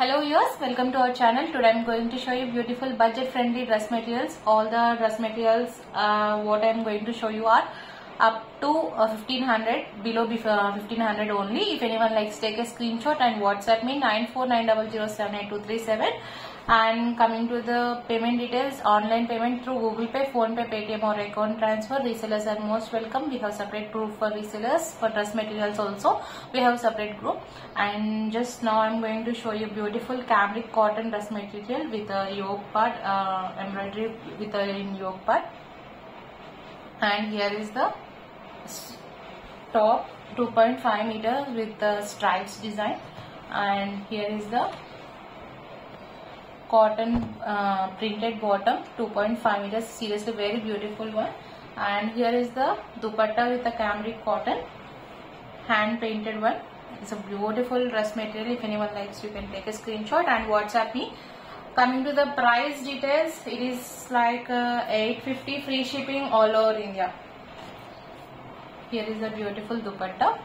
Hello viewers, welcome to our channel. Today I'm going to show you beautiful budget friendly dress materials. All the dress materials uh, what I'm going to show you are up to uh, 1500 below bef- uh, 1500 only. If anyone likes take a screenshot and WhatsApp me 9490078237 and coming to the payment details online payment through Google Pay, PhonePe, Paytm or account transfer resellers are most welcome. We have separate group for resellers for dress materials also. We have separate group and just now I'm going to show you beautiful cambric cotton dress material with a yoke part uh, embroidery with a yoke part and here is the top 2.5 meters with the stripes design and here is the cotton uh, printed bottom 2.5 meters seriously very beautiful one. And here is the dupatta with the cambric cotton hand painted one. It's a beautiful dress material. If anyone likes you can take a screenshot and whatsapp me. Coming to the price details it is like uh, 850 free shipping all over india. Here is the beautiful dupatta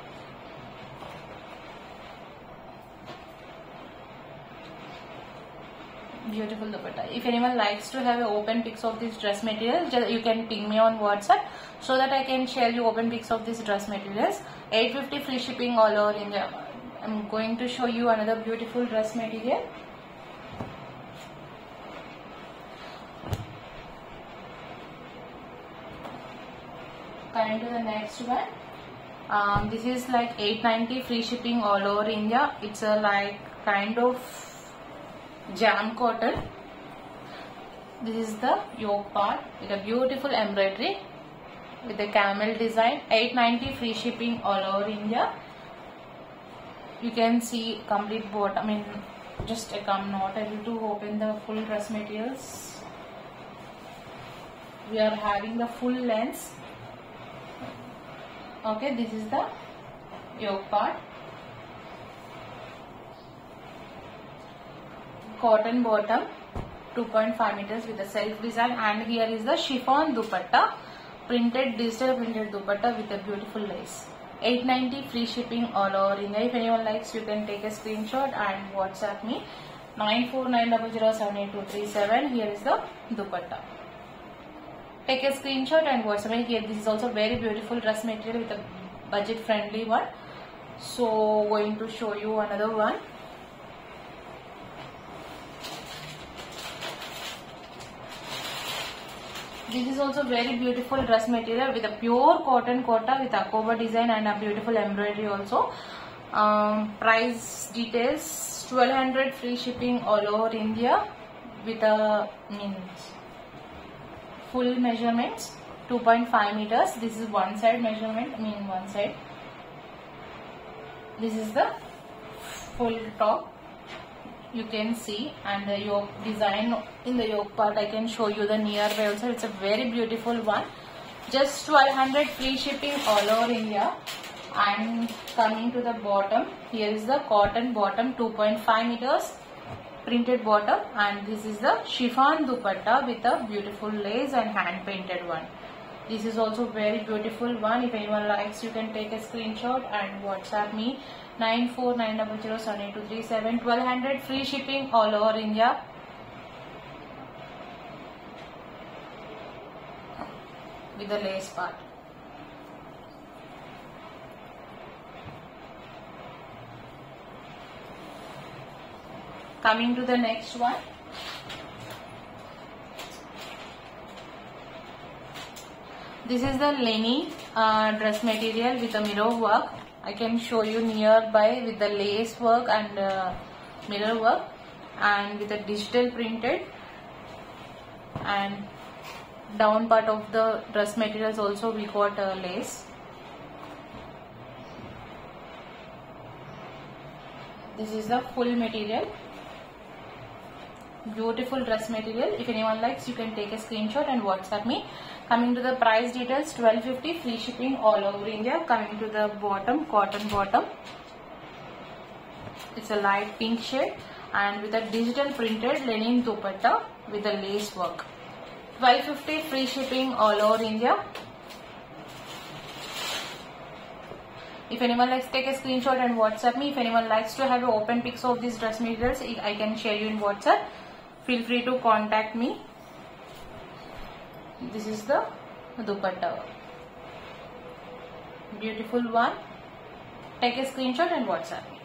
beautiful dupatta. If anyone likes to have open pics of this dress material you can ping me on whatsapp so that i can share you open pics of this dress materials. 850 free shipping all over india. I'm going to show you another beautiful dress material. Coming to the next one. Um, this is like 890 free shipping all over india. It's a like kind of jam cotton this is the yoke part. With a beautiful embroidery. With the camel design. 890 free shipping all over india. You can see complete bot i mean just i'm not able to open the full dress materials. We are having the full length okay this is the yoke part cotton bottom 2.5 meters with a self design. And here is the chiffon dupatta printed digital printed dupatta with a beautiful lace. 890 free shipping all over India. If anyone likes you can take a screenshot and whatsapp me. 9490078237 here is the dupatta. Take a screenshot and whatsapp me. Here this is also very beautiful dress material with a budget friendly one. So going to show you another one This is also very beautiful dress material with a pure cotton kota with a akoba design and a beautiful embroidery also. Um, price details 1200 free shipping all over India with a means full measurements 2.5 meters. This is one side measurement, I mean one side. This is the full top you can see and the yoke design in the yoke part I can show you the nearby also it's a very beautiful one. Just 1200 free shipping all over India. And coming to the bottom here is the cotton bottom 2.5 meters printed bottom. And this is the chiffon dupatta with a beautiful lace and hand painted one this is also very beautiful one. If anyone likes you can take a screenshot and whatsapp me. 9490078237 1200 free shipping all over india. With the lace part. Coming to the next one this is the Lenny uh, dress material with a mirror work. I can show you nearby with the lace work and uh, mirror work and with a digital printed. And down part of the dress materials also we got uh, lace. This is the full material beautiful dress material. If anyone likes you can take a screenshot and whatsapp me. Coming to the price details 1250 free shipping all over india. Coming to the bottom cotton bottom. It's a light pink shade and with a digital printed linen dupatta with a lace work. 1250 free shipping all over india. If anyone likes take a screenshot and whatsapp me. If anyone likes to have open pics of these dress materials i can share you in whatsapp feel free to contact me. This is the dupatta. Beautiful one. Take a screenshot and whatsapp me.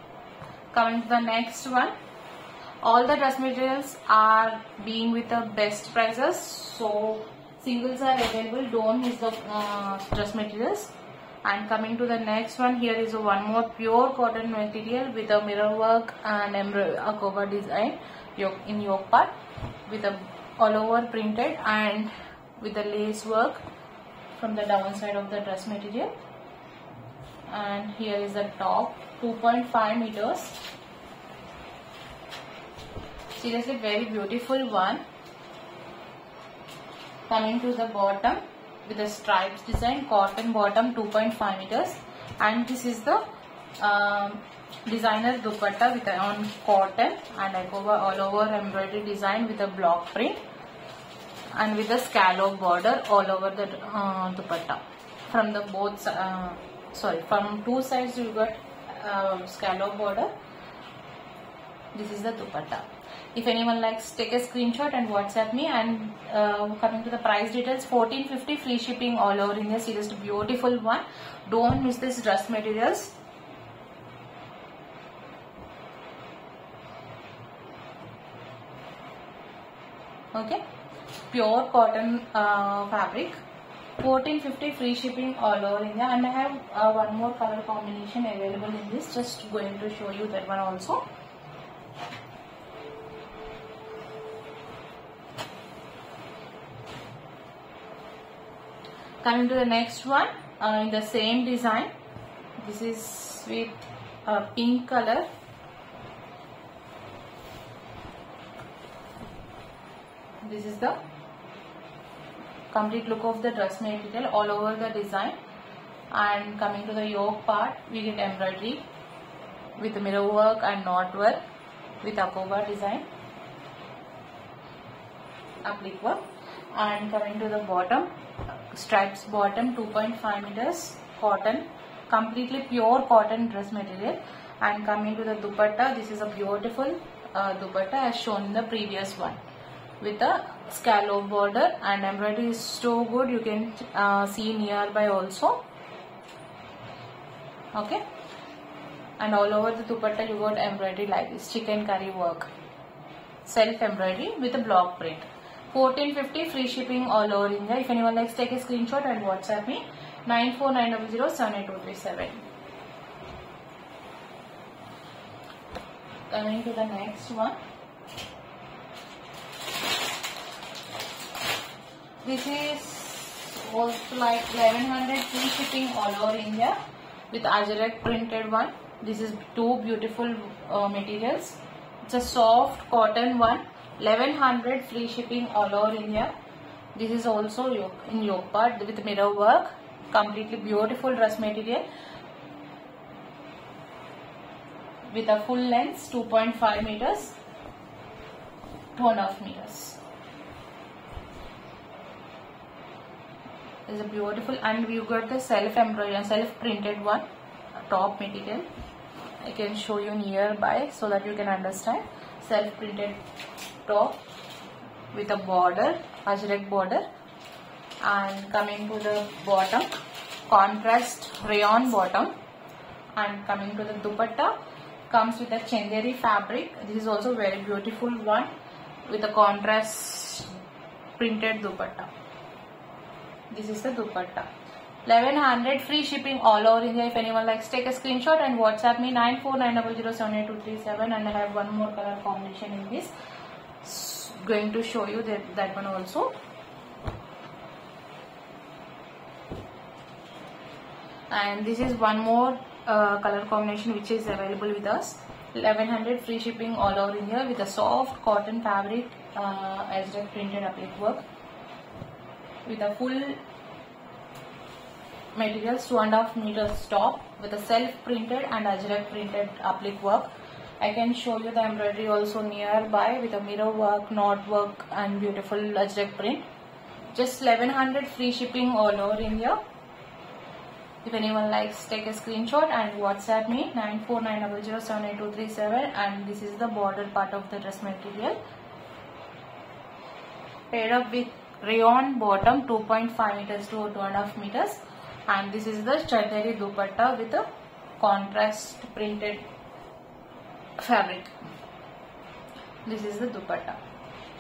Coming to the next one. All the dress materials are being with the best prices so singles are available. Don't miss the uh, dress materials. And coming to the next one here is one more pure cotton material with a mirror work and akoba design in yoke part with a all over printed and with the lace work from the downside of the dress material. And here is the top 2.5 meters. Seriously very beautiful one. Coming to the bottom with the stripes design cotton bottom 2.5 meters. And this is the um, designer dupatta with on cotton and I go all over embroidery design with a block print and with a scallop border all over the uh, dupatta. From the both uh, sorry from two sides you got uh, scallop border. This is the dupatta. If anyone likes take a screenshot and whatsapp me and uh, coming to the price details 1450 free shipping all over india this beautiful one. Don't miss this dress materials okay? Pure cotton uh, fabric. 1450 free shipping all over India. And I have uh, one more color combination available in this. Just going to show you that one also. Coming to the next one uh, in the same design. This is with a pink color this is the complete look of the dress material all over the design. And coming to the yoke part we get embroidery with mirror work and knot work with akoba design. Applique work. And coming to the bottom stripes bottom 2.5 meters cotton completely pure cotton dress material. And coming to the dupatta this is a beautiful uh, dupatta as shown in the previous one with a scallop border and embroidery is so good you can uh, see nearby also. Okay? And all over the dupatta you got embroidery like this chikankari work. Self embroidery with a block print. 1450 free shipping all over India. If anyone likes take a screenshot and whatsapp me. 94900 coming to the next one This is also like 1100 free shipping all over India with Ajrak printed one. This is two beautiful uh, materials. It's a soft cotton one. 1100 free shipping all over India. This is also in yoke part with mirror work. Completely beautiful dress material. With a full length 2.5 meters. 2.5 meters. Is a beautiful and we got the self embroidered self printed one top material. I can show you nearby so that you can understand. Self printed top with a border ajrak border. And coming to the bottom contrast rayon bottom. And coming to the dupatta comes with a chanderi fabric. This is also very beautiful one with a contrast printed dupatta this is the dupatta. 1100 free shipping all over India. If anyone likes, take a screenshot and WhatsApp me 9490078237 and I have one more color combination in this. Going to show you that, that one also. And this is one more uh, color combination which is available with us. 1100 free shipping all over India with a soft cotton fabric uh, as the printed applique work with a full materials two and a half meters top with a self printed and ajrak printed applique work. I can show you the embroidery also nearby with a mirror work, knot work and beautiful ajrak print. Just 1100 free shipping all over India. If anyone likes, take a screenshot and WhatsApp me 94900782237 and this is the border part of the dress material. Paired up with rayon bottom 2.5 meters to 2.5 meters and this is the chanderi dupatta with a contrast printed fabric. This is the dupatta.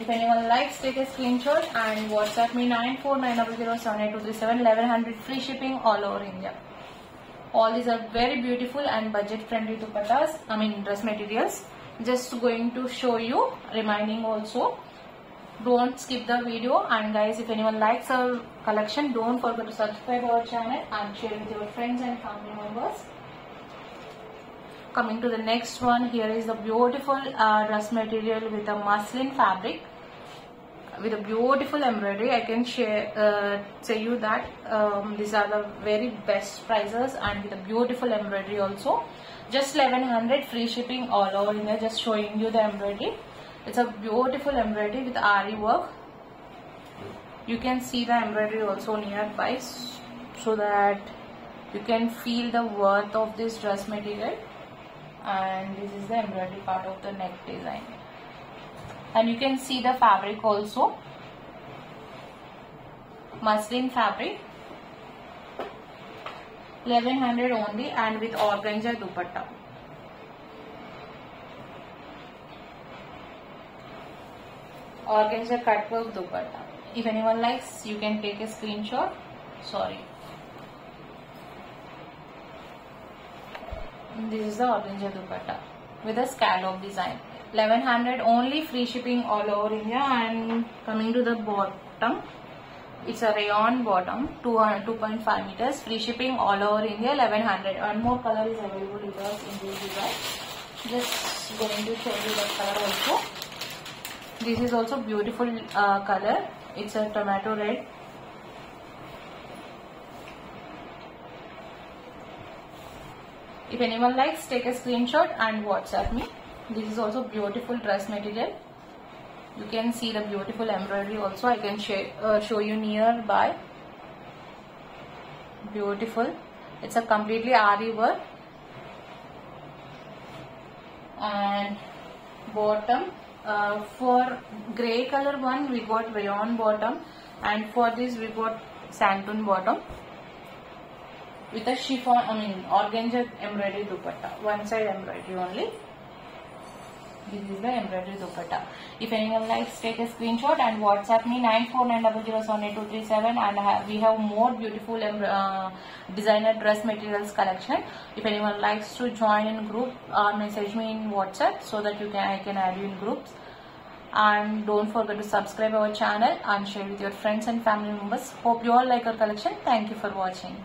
If anyone likes, take a screenshot and WhatsApp me 94900782237 1100 free shipping all over India. All these are very beautiful and budget friendly dupattas, I mean dress materials. Just going to show you, reminding also. Don't skip the video. And guys if anyone likes our collection don't forget to subscribe our channel and share with your friends and family members. Coming to the next one here is the beautiful uh, dress material with a muslin fabric. With a beautiful embroidery i can share uh, say you that um, these are the very best prices and with a beautiful embroidery also. Just 1100 free shipping all over india just showing you the embroidery it's a beautiful embroidery with ari work. You can see the embroidery also nearby so that you can feel the worth of this dress material. And this is the embroidery part of the neck design. And you can see the fabric also. Muslin fabric. 1100 only and with organza dupatta organza cut work dupatta. If anyone likes you can take a screenshot. Sorry. This is the organza dupatta. With a scallop design. 1100 only free shipping all over india and coming to the bottom it's a rayon bottom 2.5 uh, meters free shipping all over india 1100 one more color is available with us in this design just going to show you that color also this is also beautiful uh, color it's a tomato red If anyone likes, take a screenshot and WhatsApp me. This is also beautiful dress material. You can see the beautiful embroidery also. I can share, uh, show you nearby. Beautiful. It's a completely ari work. And bottom. Uh, for grey color one, we got rayon bottom. And for this, we got santoon bottom with a chiffon, I mean organza embroidery dupatta. One side embroidery only. This is the embroidery dupatta. If anyone likes, take a screenshot and WhatsApp me 94900782237 and we have more beautiful uh, designer dress materials collection. If anyone likes to join in group or message me in WhatsApp so that you can I can add you in groups. And don't forget to subscribe our channel and share with your friends and family members. Hope you all like our collection. Thank you for watching.